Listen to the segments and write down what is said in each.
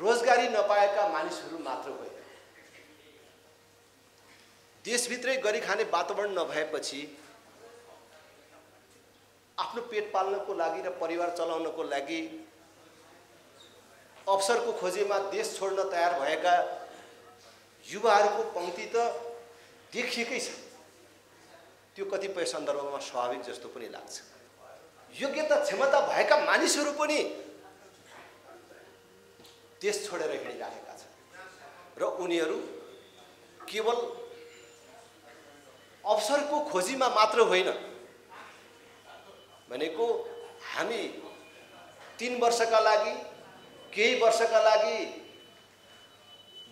रोजगारी नपाएका मानिसहरू मात्र होइन देशभित्रै गरी खाने वातावरण नभएपछि आफ्नो पेट पाल्नको लागि र परिवार चलाउनको लागि अवसरको खोजीमा देश छोड्न तयार भएका युवाहरूको पङ्क्ति त देखिएकै छ। त्यो कतिपय सन्दर्भमा स्वाभाविक जस्तो पनि लाग्छ। योग्यता क्षमता भएका मानिसहरू पनि देश छोडेर हिँडिराखेका छन्। र उनीहरू केवल अवसरको खोजीमा मात्र होइन भनेको हामी तिन वर्षका लागि केही वर्षका लागि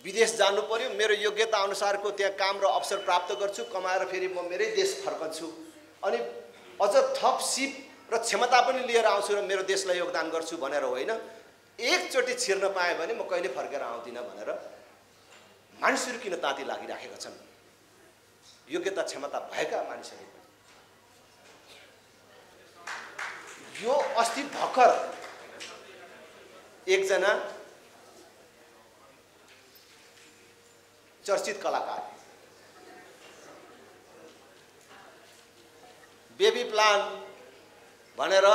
विदेश जानु पर्यो। मेरो योग्यता अनुसारको त्यहाँ काम र अवसर प्राप्त गर्छु। कमाएर फेरि म मेरै देश फर्कन्छु। अनि अझ थप सिप र क्षमता पनि लिएर आउँछु र मेरो देशलाई योगदान गर्छु भनेर होइन। एकचोटि छिर्न पाएँ भने म कहिले फर्केर आउँदिनँ भनेर मानिसहरू किन ताती लागिराखेका छन्? योग्यता क्षमता भएका मानिसहरू। यो अस्ति भर्खर एकजना चर्चित कलाकार बेबी प्लान भनेर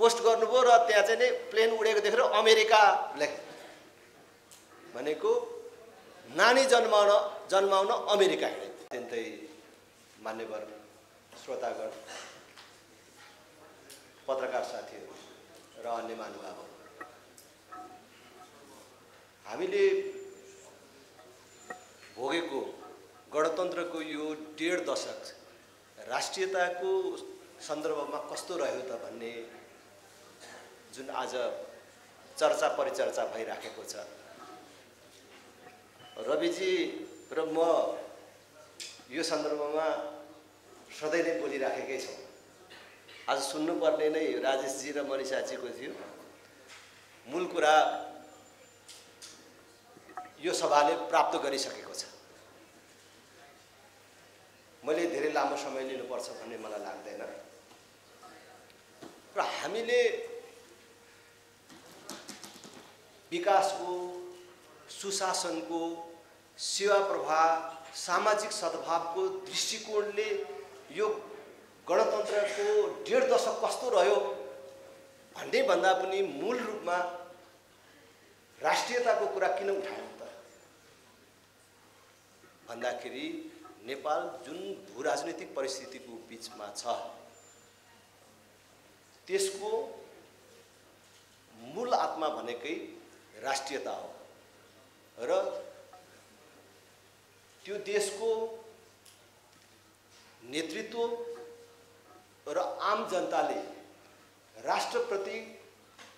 पोस्ट गर्नुभयो र त्यहाँ चाहिँ नि प्लेन उडेको देखेर अमेरिका लेख। भनेको नानी जन्माउन जन्माउन अमेरिका हिँडे अत्यन्तै मान्यवर श्रोतागण पत्रकार साथीहरू र अन्य महानुभावहरू। हामीले भोगेको गणतन्त्रको यो डेढ दशक राष्ट्रियताको सन्दर्भमा कस्तो रह्यो त भन्ने जुन आज चर्चा परिचर्चा भइराखेको छ। रविजी र म यो सन्दर्भमा सधैँ नै बोलिराखेकै छौँ। आज सुन्नुपर्ने नै राजेशजी र मनिषाजीको थियो। मूल कुरा यो सभाले प्राप्त गरिसकेको छ। मैले धेरै लामो समय लिनुपर्छ भन्ने मलाई लाग्दैन। र हामीले विकासको सुशासनको सेवा प्रभाव सामाजिक सद्भावको दृष्टिकोणले यो गणतन्त्रको डेढ दशक कस्तो रह्यो भन्ने भन्दा पनि मूल रूपमा राष्ट्रियताको कुरा किन उठायौँ त? भन्दाखेरि नेपाल जुन भू राजनीतिक परिस्थितिको बिचमा छ त्यसको मूल आत्मा भनेकै राष्ट्रियता हो। र त्यो देशको नेतृत्व र आम जनताले राष्ट्रप्रति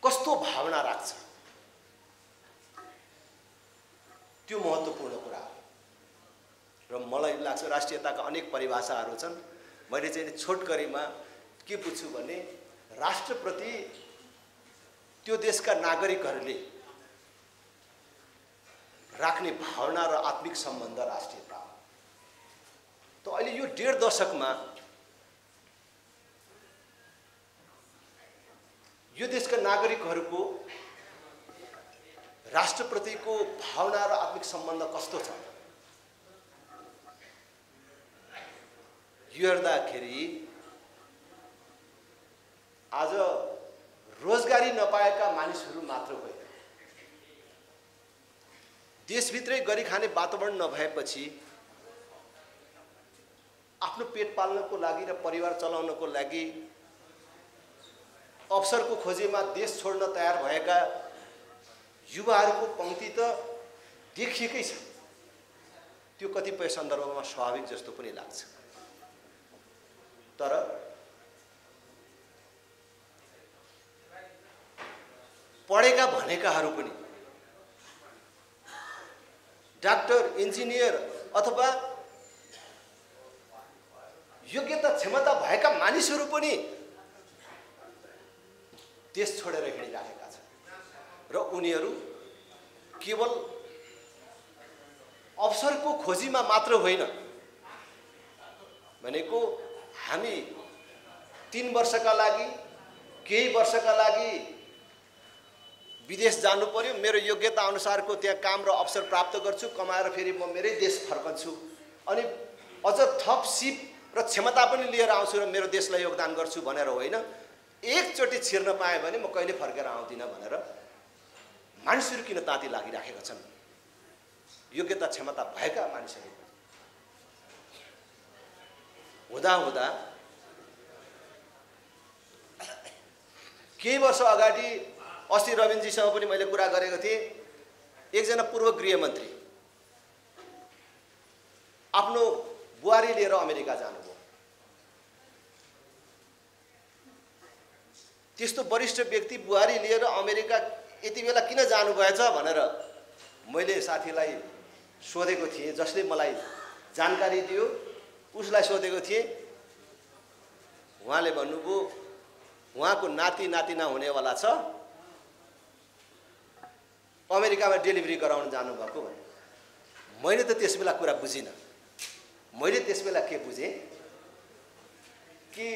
कस्तो भावना राख्छ? त्यो महत्त्वपूर्ण कुरा हो। र मलाई लाग्छ राष्ट्रियताका अनेक परिभाषाहरू छन्। मैले चाहिँ छोटकरीमा के बुझ्छु भने राष्ट्रप्रति त्यो देशका नागरिकहरूले राख्ने भावना र आत्मिक सम्बन्ध राष्ट्रियता हो त अहिले यो डेढ दशकमा यो देशका नागरिकहरूको राष्ट्रप्रतिको भावना र आत्मिक सम्बन्ध कस्तो छ? यो हेर्दाखेरि आज रोजगारी नपाएका मानिसहरू मात्र होइन। देशभित्रै गरी खाने वातावरण नभएपछि आफ्नो पेट पाल्नको लागि र परिवार चलाउनको लागि अवसरको खोजीमा देश छोड्न तयार भएका युवाहरूको पङ्क्ति त देखिएकै छ। त्यो कतिपय सन्दर्भमा स्वाभाविक जस्तो पनि लाग्छ। तर पढेका भनेकाहरू पनि डाक्टर इन्जिनियर अथवा योग्यता क्षमता भएका मानिसहरू पनि देश छोडेर हिँडिराखेका छन्। र उनीहरू केवल अवसरको खोजीमा मात्र होइन भनेको हामी तिन वर्षका लागि केही वर्षका लागि विदेश जानु पर्यो। मेरो योग्यता अनुसारको त्यहाँ काम र अवसर प्राप्त गर्छु कमाएर फेरि म मेरै देश फर्कन्छु। अनि अझ थप सिप र क्षमता पनि लिएर आउँछु र मेरो देशलाई योगदान गर्छु भनेर होइन एकचोटि छिर्न पाएँ भने म कहिले फर्केर आउँदिनँ भनेर मानिसहरू किन ताती लागिराखेका छन्? योग्यता क्षमता भएका मानिसहरू। हुँदा हुँदा केही वर्ष अगाडि अस्ति रविन्द्रजीसँग पनि मैले कुरा गरेको थिएँ। एकजना पूर्व गृहमन्त्री। आफ्नो बुहारी लिएर अमेरिका जानुभयो। त्यस्तो वरिष्ठ व्यक्ति बुहारी लिएर अमेरिका यति बेला किन जानुभएछ भनेर मैले साथीलाई सोधेको थिएँ जसले मलाई जानकारी दियो। उसलाई सोधेको थिएँ उहाँले भन्नुभयो उहाँको नाति नातिना हुनेवाला छ। अमेरिकामा डेलिभरी गराउन जानुभएको भने मैले त त्यस बेला कुरा बुझिनँ। मैले त्यस बेला के बुझेँ? कि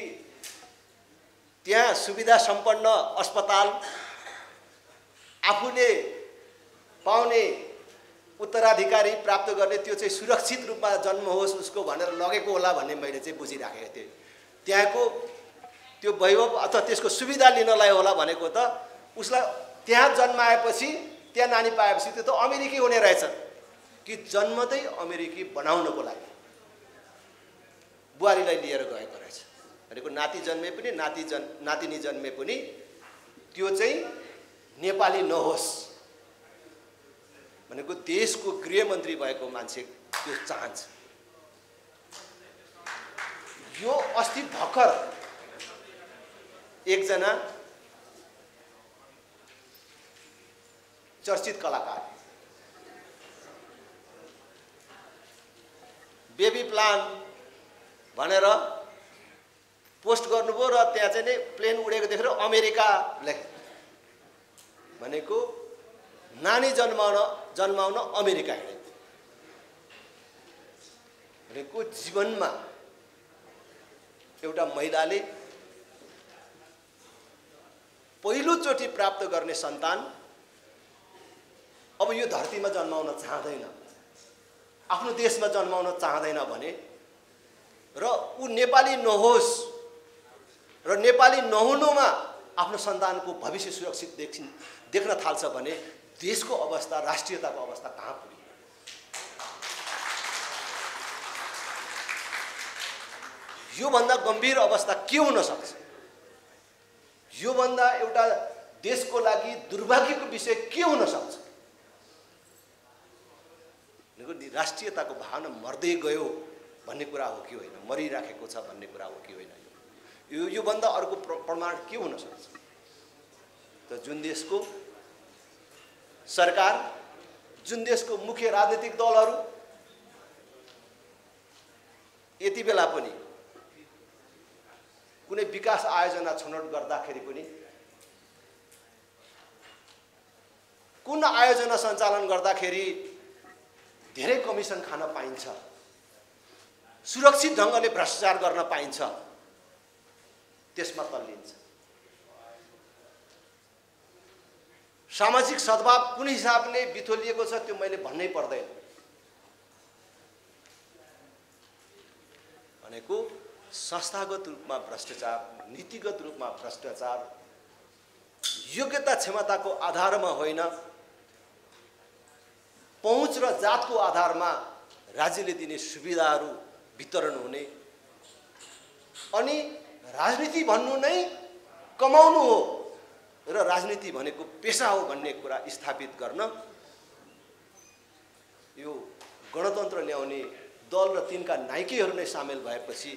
त्यहाँ सुविधा सम्पन्न अस्पताल आफूले पाउने उत्तराधिकारी प्राप्त गर्ने त्यो चाहिँ सुरक्षित रूपमा जन्म होस् उसको भनेर लगेको होला भन्ने मैले चाहिँ बुझिराखेको थिएँ। त्यहाँको त्यो वैभव अथवा त्यसको सुविधा लिनलाई होला भनेको त उसलाई त्यहाँ जन्माएपछि त्यहाँ नानी पाएपछि त्यो त अमेरिकी हुने रहेछ। कि जन्मदै अमेरिकी बनाउनको लागि। बुहारीलाई लिएर गएको रहेछ। भनेको नाति जन्मे पनि नाति जन् नातिनी जन्मे पनि त्यो चाहिँ नेपाली नहोस्। भनेको देशको गृहमन्त्री भएको मान्छे त्यो चाहन्छ। यो अस्ति भर्खर एकजना चर्चित कलाकार। बेबी प्लान भनेर पोस्ट गर्नुभयो र त्यहाँ चाहिँ नै प्लेन उडेको देखेर अमेरिका लेख भनेको नानी जन्माउन जन्माउन अमेरिका हिँडे भनेको जीवनमा एउटा महिलाले पहिलोचोटि प्राप्त गर्ने सन्तान अब यो धरतीमा जन्माउन चाहँदैन आफ्नो देशमा जन्माउन चाहँदैन भने र ऊ नेपाली नहोस् र नेपाली नहुनुमा आफ्नो सन्तानको भविष्य सुरक्षित देखिन् देख्न थाल्छ भने देशको अवस्था राष्ट्रियताको अवस्था कहाँ पुग्यो? योभन्दा गम्भीर अवस्था के हुन सक्छ? योभन्दा एउटा देशको लागि दुर्भाग्यको विषय के हुन सक्छ राष्ट्रियताको भावना मर्दै गयो भन्ने कुरा हो कि होइन? मरिराखेको छ भन्ने कुरा हो कि होइन? यो योभन्दा अर्को प्रमाण के हुन सक्छ? त जुन देशको सरकार जुन देशको मुख्य राजनीतिक दलहरू यति बेला पनि कुनै विकास आयोजना छनौट गर्दाखेरि पनि कुन आयोजना सञ्चालन गर्दाखेरि धेरै कमिसन खान पाइन्छ। सुरक्षित ढङ्गले भ्रष्टाचार गर्न पाइन्छ। त्यसमा तल्लिन्छ। सामाजिक सद्भाव कुन हिसाबले बिथोलिएको छ त्यो मैले भन्नै पर्दैन। भनेको संस्थागत रूपमा भ्रष्टाचार नीतिगत रूपमा भ्रष्टाचार योग्यता क्षमताको आधारमा होइन। पहुँच र जातको आधारमा राज्यले दिने सुविधाहरू वितरण हुने। अनि राजनीति भन्नु नै कमाउनु हो र राजनीति भनेको पेसा हो भन्ने कुरा स्थापित गर्न। यो गणतन्त्र ल्याउने दल र तिनका नाइकेहरू नै सामेल भएपछि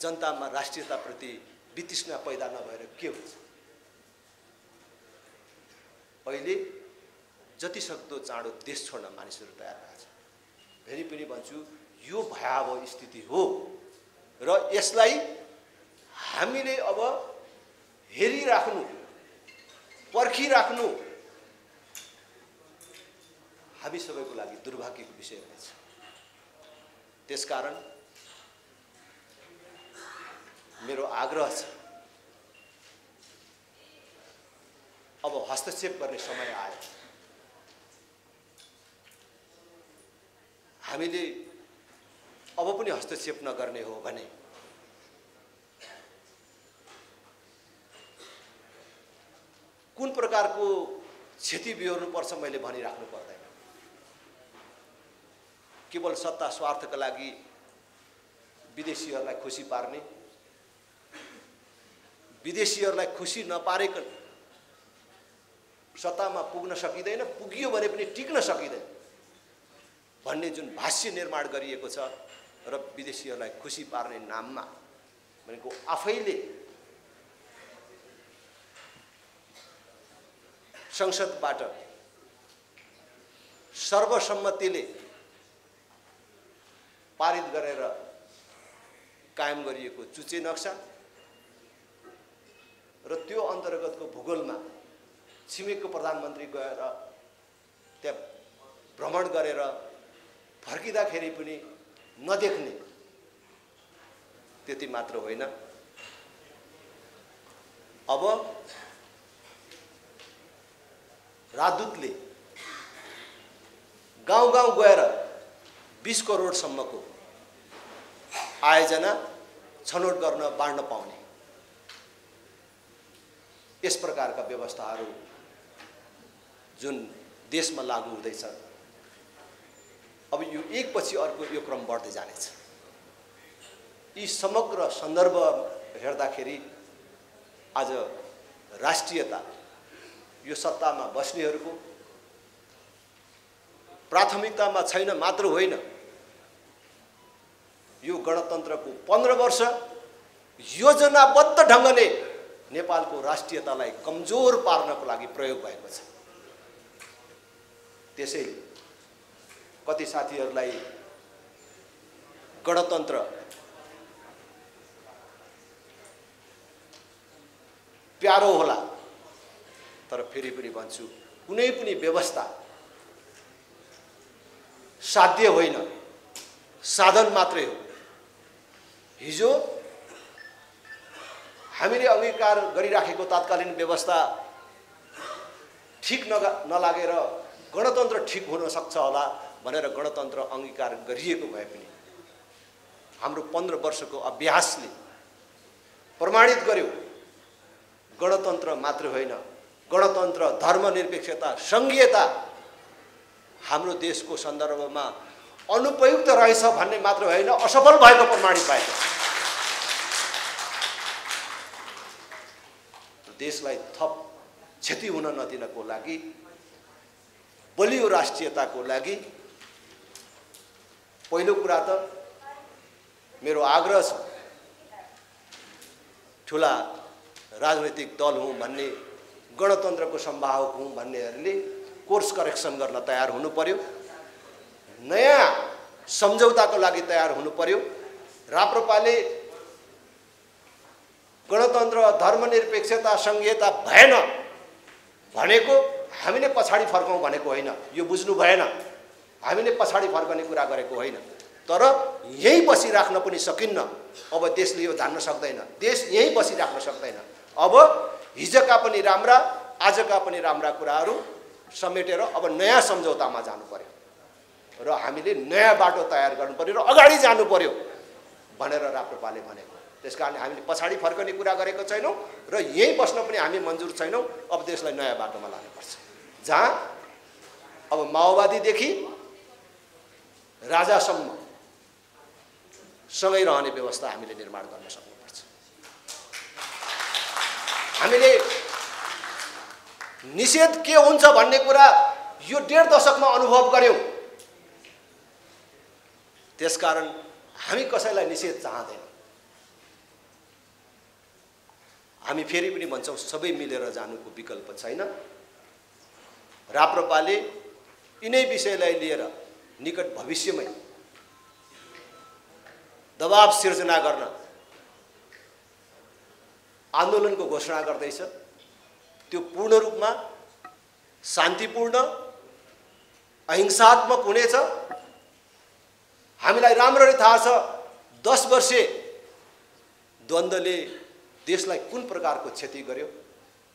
जनतामा राष्ट्रियताप्रति वितृष्णा पैदा नभएर के हुन्छ? अहिले जति सक्दो चाँडो देश छोड्न मानिसहरू तयार भएको छ फेरि पनि भन्छु यो भयावह स्थिति हो। र यसलाई हामीले अब हेरिराख्नु पर्खिराख्नु हामी सबैको लागि दुर्भाग्यको विषय हुनेछ। त्यसकारण मेरो आग्रह छ अब हस्तक्षेप गर्ने समय आयो। हामीले अब पनि हस्तक्षेप नगर्ने हो भने कुन प्रकारको क्षति बिहोर्नुपर्छ मैले भनिराख्नु पर्दैन। केवल सत्ता स्वार्थका लागि विदेशीहरूलाई खुसी पार्ने विदेशीहरूलाई खुसी नपारेकन सत्तामा पुग्न सकिँदैन पुगियो भने पनि टिक्न सकिँदैन। भन्ने जुन भाष्य निर्माण गरिएको छ र विदेशीहरूलाई खुसी पार्ने नाममा भनेको आफैले संसदबाट सर्वसम्मतिले पारित गरेर कायम गरिएको चुचे नक्सा र त्यो अन्तर्गतको भूगोलमा छिमेकको प्रधानमन्त्री गएर त्यहाँ भ्रमण गरेर फर्किँदाखेरि पनि नदेख्ने। त्यति मात्र होइन। अब राजदूतले गाउँ गाउँ गएर बिस करोडसम्मको आयोजना छनौट गर्न बाँड्न पाउने। यस प्रकारका व्यवस्थाहरू जुन देशमा लागू हुँदैछ। अब यो एकपछि अर्को यो क्रम बढ्दै जानेछ। यी समग्र सन्दर्भ हेर्दाखेरि आज राष्ट्रियता यो सत्तामा बस्नेहरूको प्राथमिकतामा छैन मात्र होइन। यो गणतन्त्रको पन्ध्र वर्ष योजनाबद्ध ढङ्गले नेपालको राष्ट्रियतालाई कमजोर पार्नको लागि प्रयोग भएको छ। त्यसैले कति साथीहरूलाई गणतन्त्र प्यारो होला तर फेरि पनि भन्छु कुनै पनि व्यवस्था साध्य होइन साधन मात्रै हो। हिजो हामीले अङ्गीकार गरिराखेको तात्कालीन व्यवस्था ठिक नगा नलागेर गणतन्त्र ठिक हुन सक्छ होला भनेर गणतन्त्र अङ्गीकार गरिएको भए पनि हाम्रो पन्ध्र वर्षको अभ्यासले प्रमाणित गर्यो गणतन्त्र मात्र होइन गणतन्त्र धर्मनिरपेक्षता सङ्घीयता हाम्रो देशको सन्दर्भमा अनुपयुक्त रहेछ भन्ने मात्र होइन असफल भएको प्रमाणित भएको देशलाई थप क्षति हुन नदिनको लागि बलियो राष्ट्रियताको लागि पहिलो कुरा त मेरो आग्रह छ ठुला राजनैतिक दल हुँ भन्ने गणतन्त्रको सम्भावक हुँ भन्नेहरूले कोर्स करेक्सन गर्न तयार हुनु पर्यो। नयाँ सम्झौताको लागि तयार हुनु पर्यो। राप्रपाले गणतन्त्र धर्मनिरपेक्षता सङ्घीयता भएन भनेको हामीले पछाडि फर्कौँ भनेको होइन। यो बुझ्नु भएन। हामीले पछाडि फर्कने कुरा गरेको होइन। तर यहीँ बसिराख्न पनि सकिन्न। अब देशले यो धान्न सक्दैन। देश यहीँ बसिराख्न सक्दैन। अब हिजोका पनि राम्रा आजका पनि राम्रा कुराहरू समेटेर अब नयाँ सम्झौतामा जानु पर्यो। र हामीले नयाँ बाटो तयार गर्नु पर्यो र अगाडि जानु पर्यो भनेर राप्रपाले भनेको। त्यस कारणले हामीले पछाडि फर्कने कुरा गरेको छैनौँ र यहीँ बस्न पनि हामी मन्जुर छैनौँ। अब देशलाई नयाँ बाटोमा लानुपर्छ। जहाँ अब माओवादीदेखि राजासम्म सँगै रहने व्यवस्था हामीले निर्माण गर्न सक्नुपर्छ। हामीले निषेध के हुन्छ भन्ने कुरा यो डेढ दशकमा अनुभव गऱ्यौँ त्यसकारण हामी कसैलाई निषेध चाहँदैनौँ। हामी फेरि पनि भन्छौँ सबै मिलेर जानुको विकल्प छैन। राप्रपाले यिनै विषयलाई लिएर निकट भविष्यमै दबाब सिर्जना गर्न आन्दोलनको घोषणा गर्दैछ। त्यो पूर्ण रूपमा शान्तिपूर्ण अहिंसात्मक हुनेछ। हामीलाई राम्ररी थाहा छ दस वर्षे द्वन्द्वले देशलाई कुन प्रकारको क्षति गर्यो।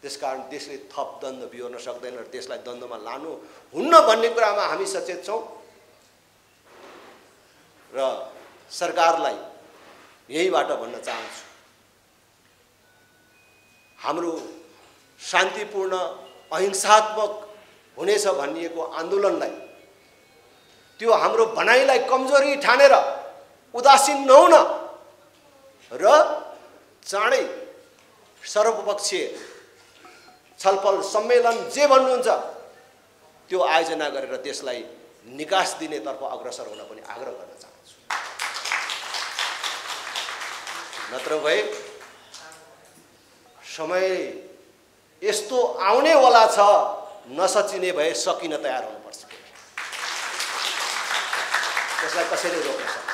त्यसकारण देशले थप द्वन्द्व बिहोर्न सक्दैन र देशलाई द्वन्द्वमा लानु हुन्न भन्ने कुरामा हामी सचेत छौँ। र सरकारलाई यहीबाट भन्न चाहन्छु। हाम्रो शान्तिपूर्ण अहिंसात्मक हुनेछ भनिएको आन्दोलनलाई त्यो हाम्रो भनाइलाई कमजोरी ठानेर उदासीन नहुन र चाँडै सर्वपक्षीय छलफल सम्मेलन जे भन्नुहुन्छ त्यो आयोजना गरेर देशलाई निकास दिनेतर्फ अग्रसर हुन पनि आग्रह गर्न चाहन्छु। नत्र भए समय यस्तो आउनेवाला छ नसचिने भए सकिन तयार हुनुपर्छ। त्यसलाई कसैले रोक्न सक्छ?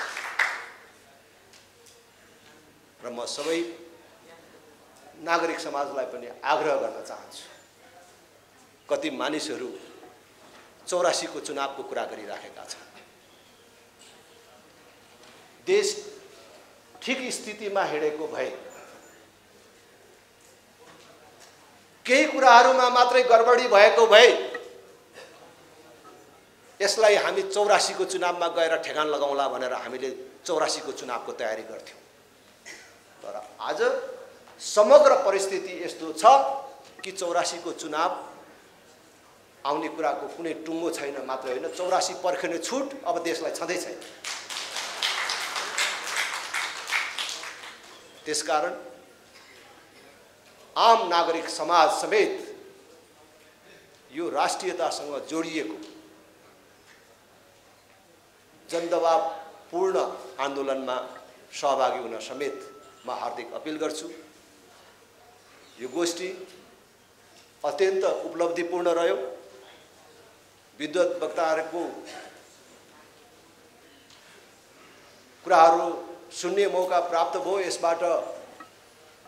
र म सबै नागरिक समाजलाई पनि आग्रह गर्न चाहन्छु कति मानिसहरू चौरासीको चुनावको कुरा गरिराखेका छन्। देश ठिक स्थितिमा हिँडेको भए केही कुराहरूमा मात्रै गडबडी भएको भए यसलाई हामी चौरासीको चुनावमा गएर ठेगान लगाउँला भनेर हामीले चौरासीको चुनावको तयारी गर्थ्यौँ। तर आज समग्र परिस्थिति यस्तो छ कि चौरासीको चुनाव आउने कुराको कुनै टुङ्गो छैन मात्र होइन चौरासी पर्खिने छुट अब देशलाई छँदै छैन। त्यसकारण आम नागरिक समाज समेत यो राष्ट्रियतासँग जोडिएको जनदबावपूर्ण आन्दोलनमा सहभागी हुन समेत म हार्दिक अपिल गर्छु। यो गोष्ठी अत्यन्त उपलब्धिपूर्ण रह्यो। विद्वत वक्ताहरूको कुराहरू सुन्ने मौका प्राप्त भयो यसबाट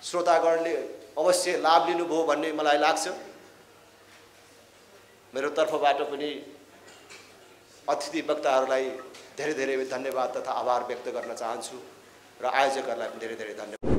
श्रोतागणले अवश्य लाभ लिनुभयो भन्ने मलाई लाग्छ। मेरो तर्फबाट पनि अतिथि वक्ताहरूलाई धेरै धेरै धन्यवाद तथा आभार व्यक्त गर्न चाहन्छु र आयोजकहरूलाई पनि धेरै धेरै धन्यवाद।